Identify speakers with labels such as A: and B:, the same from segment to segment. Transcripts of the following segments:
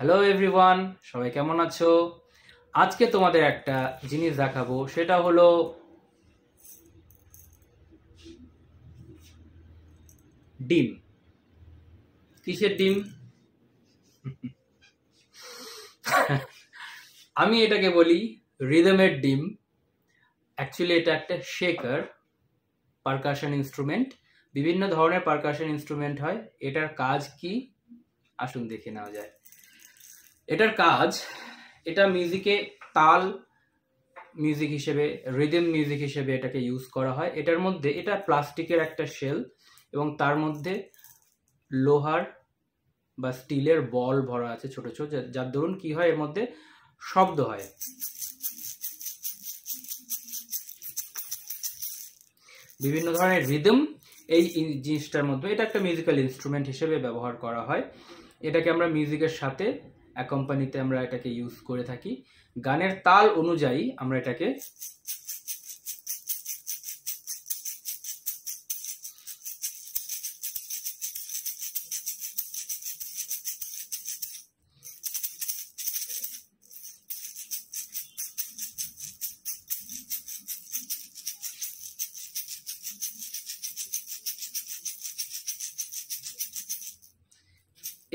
A: Hello everyone সবাই কেমন আছো? আজকে তোমাদের একটা জিনিস দেখাবো, সেটা হলো ডিম। কিসের ডিম? আমি এটাকে বলি রিদমের ডিম। অ্যাকচুয়ালি এটা একটা শেকার পারকাশন ইনস্ট্রুমেন্ট বিভিন্ন ধরনের পারকাশন ইনস্ট্রুমেন্ট হয়। এটার কাজ কি? আসুন দেখে নেওয়া যায় এটার কাজ, এটা মিউজিকে তাল মিউজিক হিসেবে রিদম মিউজিক হিসেবে এটাকে ইউজ করা হয়। এটার মধ্যে, এটা প্লাস্টিকের একটা শেল এবং তার মধ্যে লোহার বা স্টিলের বল ভরা আছে ছোট ছোট যার দরুন কি হয়, এর মধ্যে শব্দ হয়। বিভিন্ন ধরনের রিদম এই জিনিসটার মধ্যে, এটা একটা মিউজিক্যাল ইনস্ট্রুমেন্ট হিসেবে ব্যবহার করা হয়। এটাকে আমরা মিউজিকের সাথে অ্যাকম্পানিতে আমরা এটাকে ইউজ করে থাকি। গানের তাল অনুযায়ী আমরা এটাকে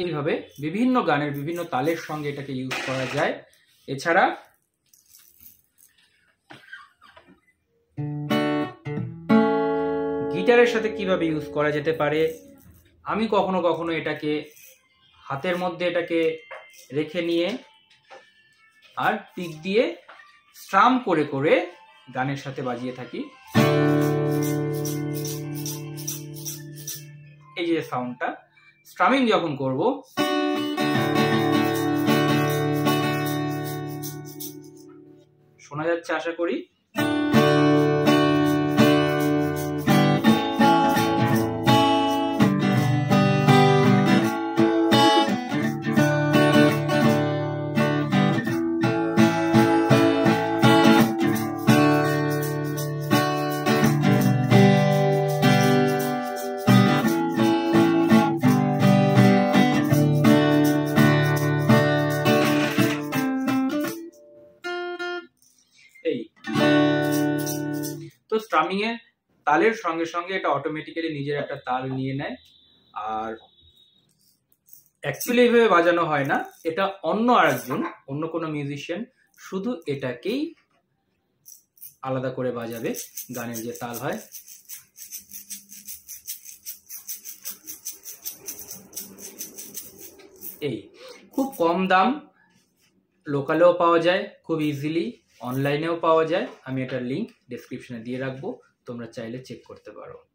A: এইভাবে বিভিন্ন গানের বিভিন্ন তালের সঙ্গে এটাকে ইউজ করা যায়। এছাড়া গিটারের সাথে কীভাবে ইউজ করা যেতে পারে, আমি কখনো কখনো এটাকে হাতের মধ্যে এটাকে রেখে নিয়ে আর পিক দিয়ে স্ট্রাম করে করে গানের সাথে বাজিয়ে থাকি। এই যে সাউন্ডটা স্ট্রামিং যখন করব শোনা যাচ্ছে আশা করি। এই। তো স্ট্রামিং এর তালের সঙ্গে সঙ্গে এটা অটোমেটিক্যালি নিজের একটা তাল নিয়ে নেয়। আর অ্যাকচুয়ালি এইভাবে বাজানো হয় না, এটা অন্য আরেকজন, অন্য কোনো মিউজিশিয়ান শুধু এটাকেই আলাদা করে বাজাবে গানের যে তাল হয়। এই, খুব কম দাম, লোকালেও পাওয়া যায়, খুব ইজিলি অনলাইনেও পাওয়া যায়। আমি এটার লিঙ্ক ডিসক্রিপশনে দিয়ে রাখব। তোমরা চাইলে চেক করতে পারো।